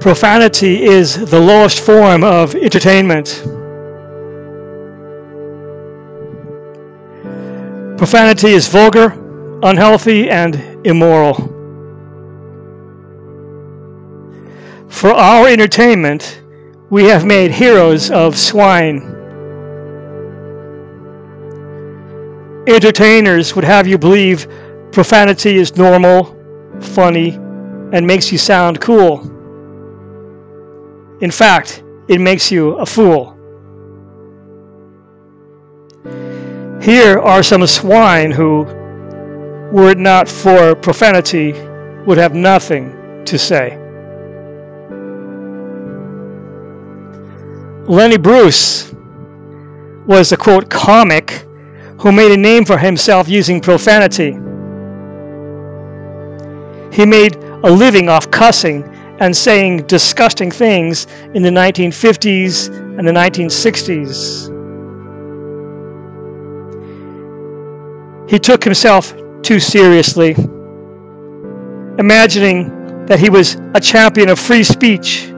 Profanity is the lowest form of entertainment. Profanity is vulgar, unhealthy, and immoral. For our entertainment, we have made heroes of swine. Entertainers would have you believe profanity is normal, funny, and makes you sound cool. In fact, it makes you a fool. Here are some swine who, were it not for profanity, would have nothing to say. Lenny Bruce was a quote comic who made a name for himself using profanity. He made a living off cussing and saying disgusting things in the 1950s and the 1960s. He took himself too seriously, imagining that he was a champion of free speech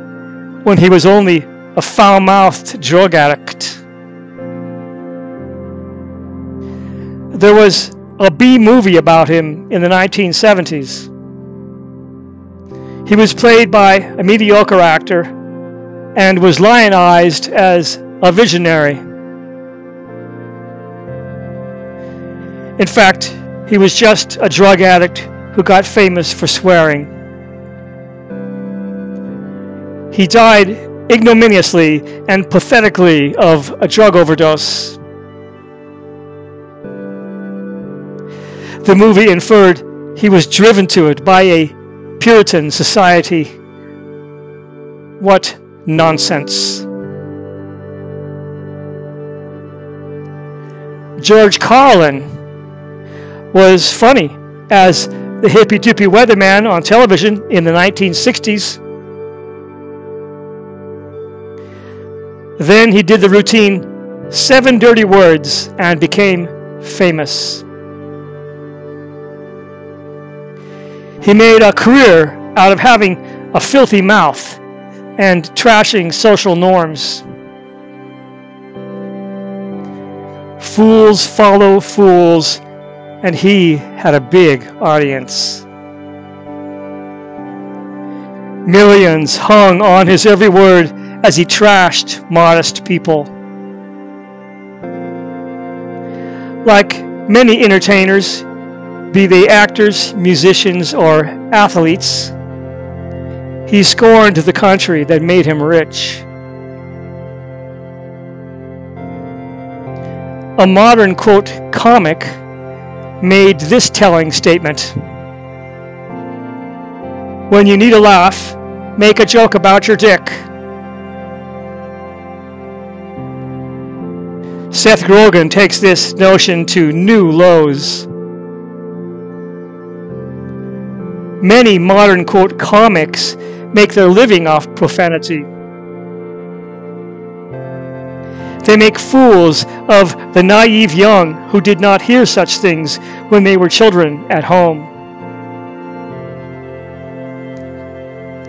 when he was only a foul mouthed drug addict. There was a B movie about him in the 1970s. He was played by a mediocre actor and was lionized as a visionary. In fact, he was just a drug addict who got famous for swearing. He died ignominiously and pathetically of a drug overdose. The movie inferred he was driven to it by a Puritan society. What nonsense. George Carlin was funny as the hippy dippy weatherman on television in the 1960s. Then he did the routine seven dirty words and became famous. He made a career out of having a filthy mouth and trashing social norms. Fools follow fools and he had a big audience. Millions hung on his every word as he trashed modest people. Like many entertainers, be they actors, musicians, or athletes, he scorned the country that made him rich. A modern, quote, comic made this telling statement When you need a laugh, make a joke about your dick. Seth Rogen takes this notion to new lows. Many modern quote comics make their living off profanity. They make fools of the naive young who did not hear such things when they were children at home.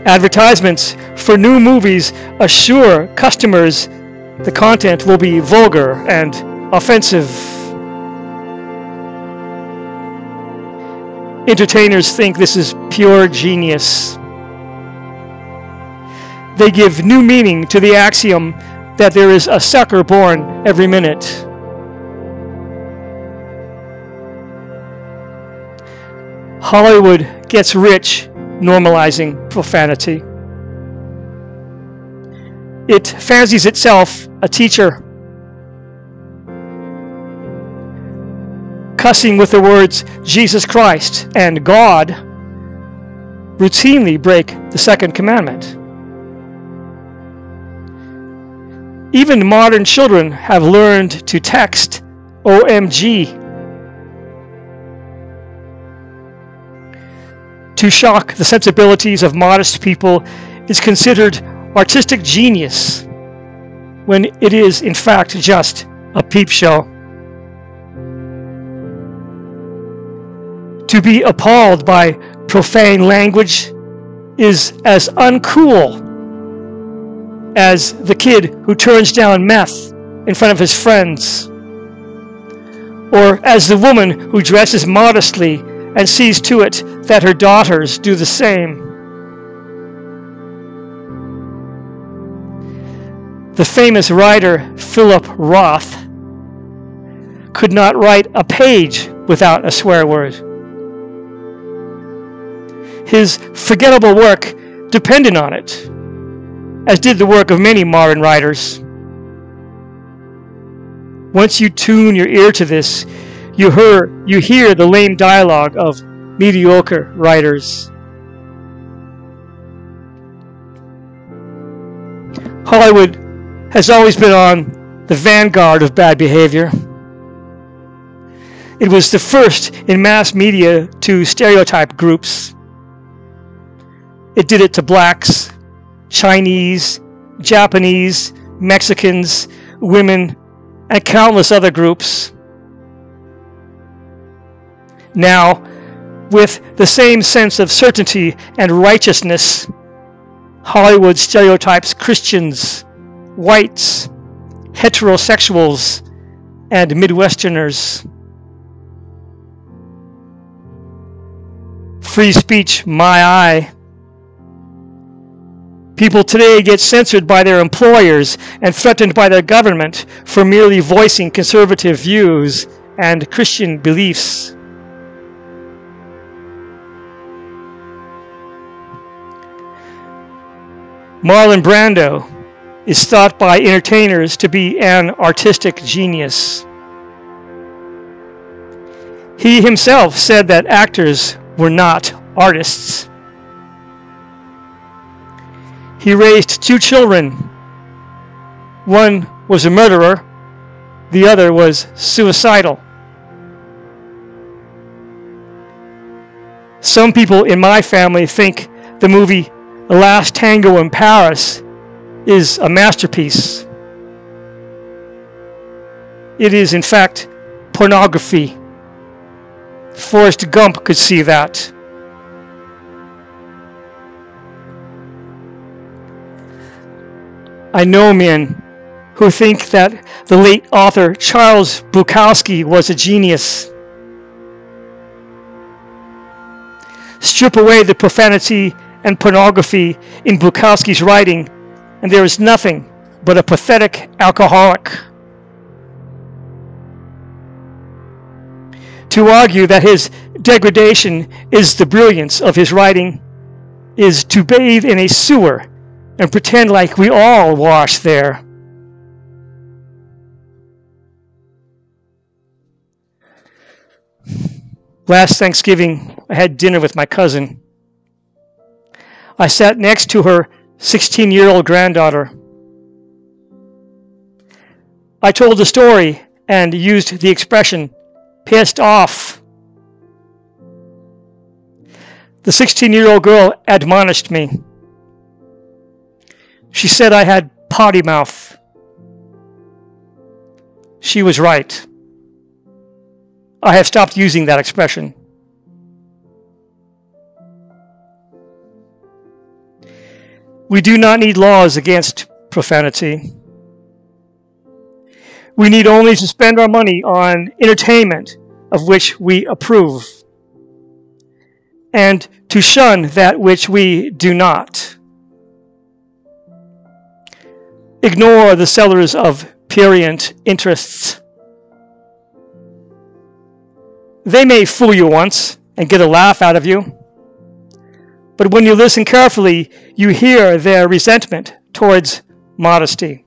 Advertisements for new movies assure customers the content will be vulgar and offensive. Entertainers think this is pure genius. They give new meaning to the axiom that there is a sucker born every minute. Hollywood gets rich normalizing profanity. It fancies itself a teacher. Cussing with the words Jesus Christ and God routinely break the second commandment. Even modern children have learned to text OMG. To shock the sensibilities of modest people is considered artistic genius when it is, in fact, just a peep show. To be appalled by profane language is as uncool as the kid who turns down meth in front of his friends, or as the woman who dresses modestly and sees to it that her daughters do the same. The famous writer Philip Roth could not write a page without a swear word. His forgettable work depended on it as did the work of many modern writers. Once you tune your ear to this, you hear, you hear the lame dialogue of mediocre writers. Hollywood has always been on the vanguard of bad behavior. It was the first in mass media to stereotype groups. It did it to blacks, Chinese, Japanese, Mexicans, women, and countless other groups. Now, with the same sense of certainty and righteousness, Hollywood stereotypes Christians, whites, heterosexuals, and Midwesterners. Free speech, my eye. People today get censored by their employers and threatened by their government for merely voicing conservative views and Christian beliefs. Marlon Brando is thought by entertainers to be an artistic genius. He himself said that actors were not artists. He raised two children. One was a murderer, the other was suicidal. Some people in my family think the movie The Last Tango in Paris is a masterpiece. It is, in fact, pornography. Forrest Gump could see that. I know men who think that the late author Charles Bukowski was a genius. Strip away the profanity and pornography in Bukowski's writing, and there is nothing but a pathetic alcoholic. To argue that his degradation is the brilliance of his writing is to bathe in a sewer and pretend like we all wash there. Last Thanksgiving, I had dinner with my cousin. I sat next to her 16 year old granddaughter. I told the story and used the expression pissed off. The 16 year old girl admonished me. She said I had potty mouth. She was right. I have stopped using that expression. We do not need laws against profanity. We need only to spend our money on entertainment of which we approve and to shun that which we do not. Ignore the sellers of prurient interests. They may fool you once and get a laugh out of you, but when you listen carefully, you hear their resentment towards modesty.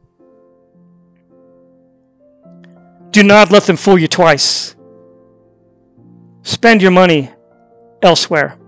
Do not let them fool you twice. Spend your money elsewhere.